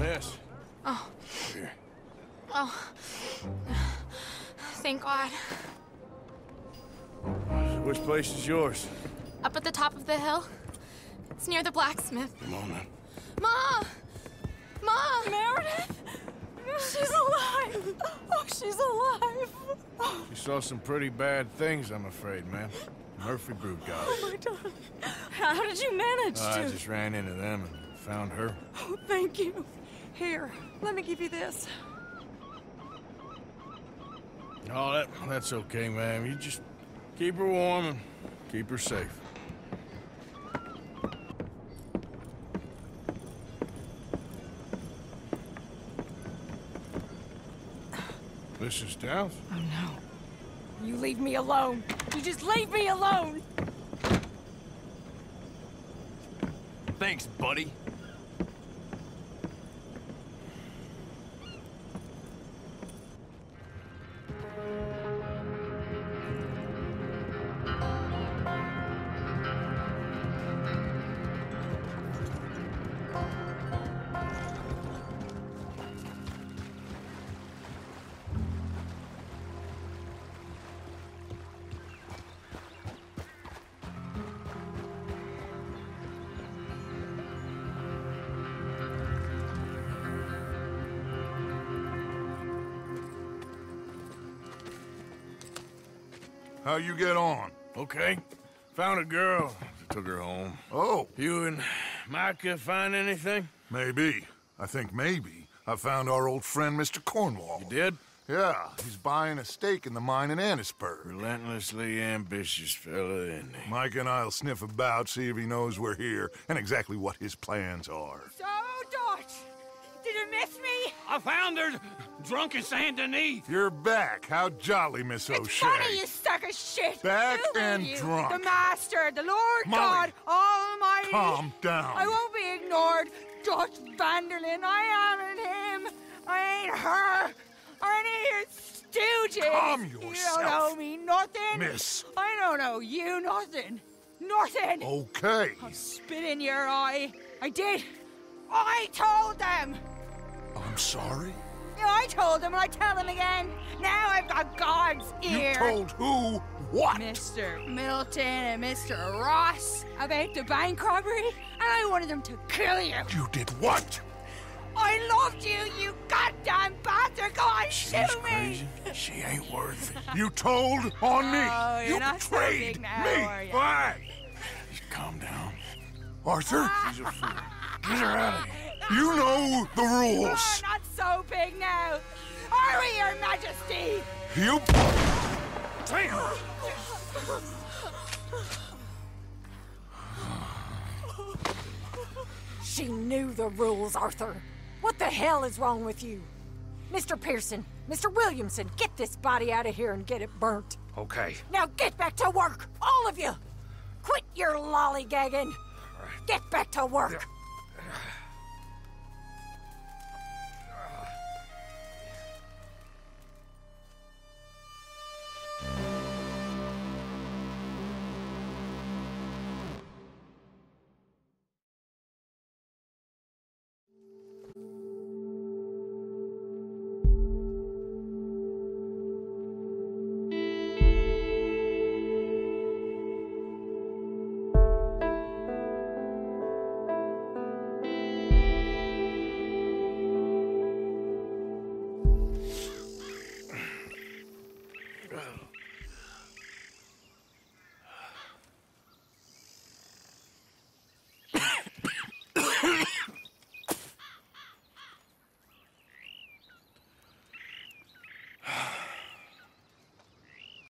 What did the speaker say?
Yes. Oh. Here. Oh. Thank God. Which place is yours? Up at the top of the hill. It's near the blacksmith. Come on now. Ma! Ma! Meredith! She's alive! Oh, she's alive! You saw some pretty bad things, I'm afraid, ma'am. Murphy Brood got Oh, my God. How did you manage I to? just ran into them and found her. Oh, thank you. Here, let me give you this. Oh, that, that's okay, ma'am. You just keep her warm and keep her safe. Mrs. Downes? Oh, no. You leave me alone. You just leave me alone. Thanks, buddy. How you get on? Okay. Found a girl. Took her home. Oh, You and Micah find anything? maybe. I think maybe. I found our old friend, Mr. Cornwall. You did? Yeah, he's buying a stake in the mine in Annesburg. Relentlessly ambitious fella, isn't he? Micah and I'll sniff about, see if he knows we're here, and exactly what his plans are. So, Dutch, did you miss me? I found her drunk in Saint Denis. You're back. How jolly, Miss It's O'Shea. funny, you of shit. Back Who and you? drunk. The Master, the Lord Molly. God Almighty. Calm down. I won't be ignored. Dutch van der Linde, I am him. I ain't her. Or any of your stooges. Calm yourself. You don't know me nothing. Miss. I don't know you nothing. Nothing. Okay. I'll spit in your eye. I did. I told them. I'm sorry. Yeah, I told them and I tell them again. Now I've God's ear. You told who what? Mr. Milton and Mr. Ross about the bank robbery, and I wanted them to kill you. You did what? I loved you, you goddamn bastard! Go on, She's shoot me! crazy. She ain't worth it. You told on me. Oh, you're you not so betrayed big now, me. Why? Just calm down. Arthur, She's a fool. Get her out of here. you know the rules! Oh, rules. not so big now. Are we, Your Majesty? You. Damn! She knew the rules, Arthur. What the hell is wrong with you? Mr. Pearson, Mr. Williamson, get this body out of here and get it burnt. Okay. Now get back to work, all of you! Quit your lollygagging! Get back to work! Wow.